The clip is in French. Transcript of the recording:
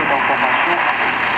d'informations à